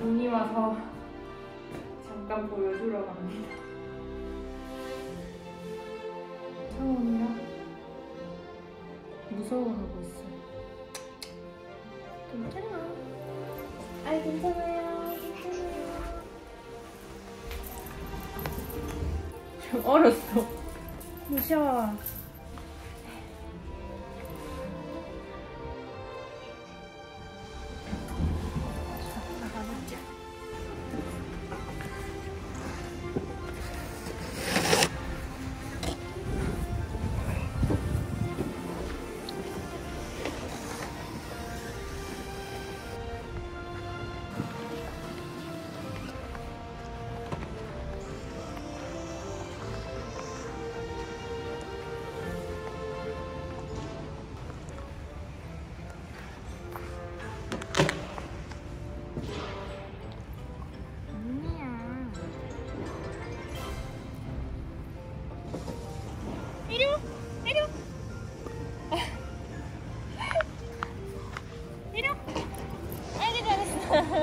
눈이 와서 잠깐 보여주러 갑니다. 처음이라 무서워하고 있어. 괜찮아. 아 괜찮아요. 괜찮아요. 좀 얼었어. 무서워.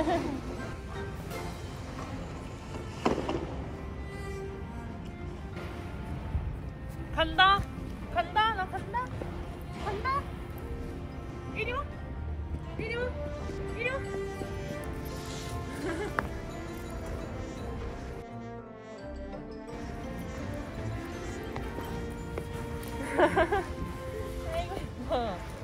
간다, 간다, 나 간다, 간다. 이리 와, 이리 와, 이리 와. 아이고 예뻐.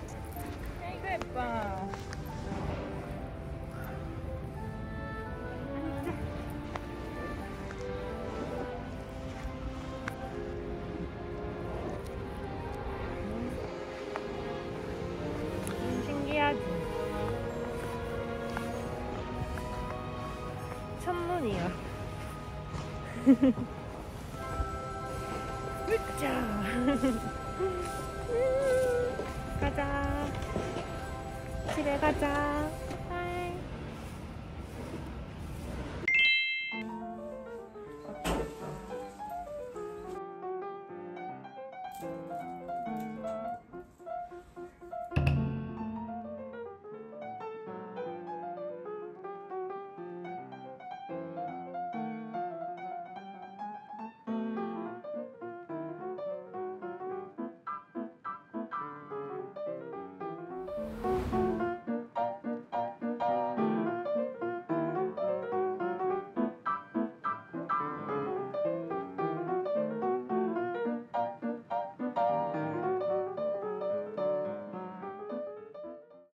천문이야. 으짜. 가자. 집에 가자.